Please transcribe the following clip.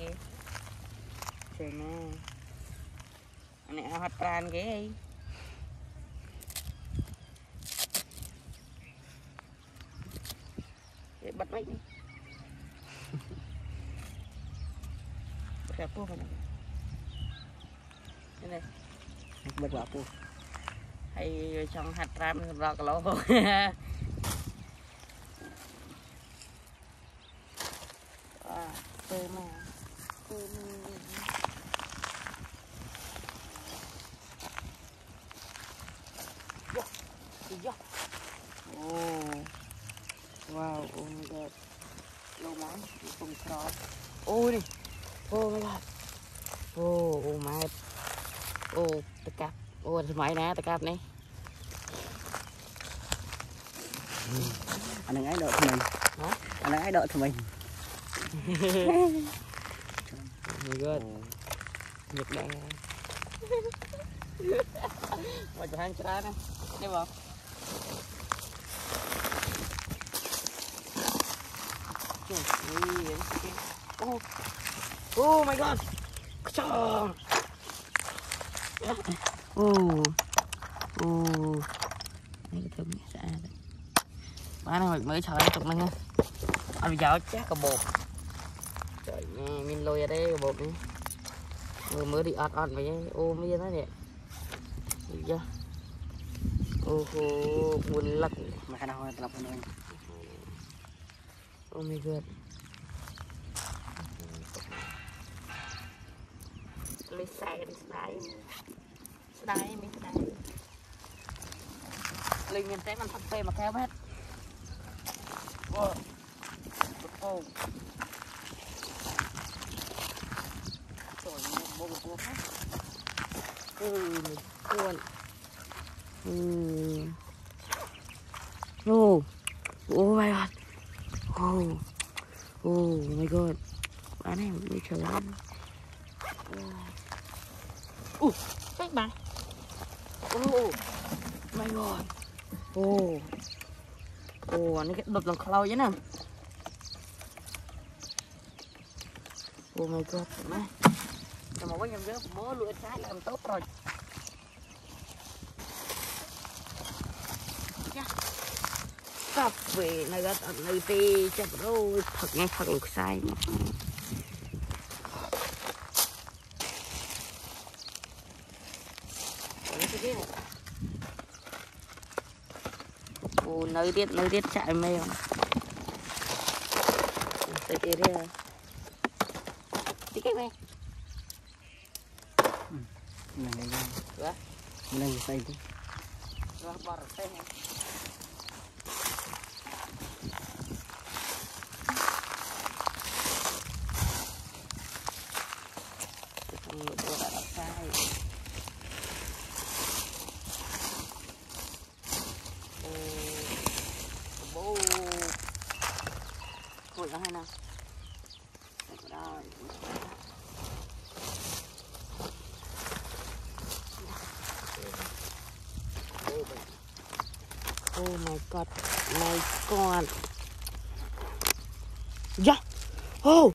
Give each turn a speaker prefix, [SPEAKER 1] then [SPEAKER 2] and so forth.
[SPEAKER 1] គេចេញណាអានេះអត់ប្រានគេអីគេបិទមិនប្រែពោះហ្នឹងនេះ
[SPEAKER 2] បិទបាពោះ
[SPEAKER 1] ហើយចង់ហាត់ត្រាំសម្រាប់គីឡូអើទៅមក oh my god លោកម៉ែពុំក្រអូនេះអូ my god អូអូម៉ែអូតកាប់អូសម័យណាតកាប់នេះ
[SPEAKER 2] អានឹងឯងដកថ្មីអានឹងឯងដកថ្មី
[SPEAKER 1] my god ញឹកដែរមកចង្ហាន់ច្រើនណានេះបង Oh, oh my god. Chong. Oh. Oh. oh. Này cái thơm xa đấy. Má này mình mới chờ tụi mình nha. bây giờ chắc cả bột. Trời ơi, mình lôi ra đây cả bột này. Vừa mới đi ọt ọt vậy ôm như thế nè. Được chưa? Ô hô, buồn lắc.
[SPEAKER 2] mà khả năng tập của
[SPEAKER 1] Oh my god. Lấy xe đi sải. Sải mình sải. Lấy nhìn té mình thật phê mà kéo hết. Wow. Oh. Trời ơi, bố bố hết. Ừ, cuốn. Ừ. Oh. Oh my god. Oh. Oh my god. Bán này mới chờ lắm. Uh, cách bà. Oh my god. Oh. Oh, anh cái đập lần khâu vậy nè. Oh my god, mẹ. Mà một cái nhầm rớt bố lụa trái làm tốt rồi. Này ở nơi tê chập rồi thật nghe thật được sai Ồ, nơi tiết nơi tiết chạy mèo tới kia đi à. Đi cái mày
[SPEAKER 2] mình
[SPEAKER 1] Dạ.
[SPEAKER 2] mình chứ
[SPEAKER 1] rồi bỏ rồi tên Đây, oh, oh my god, my god. Yeah. Oh,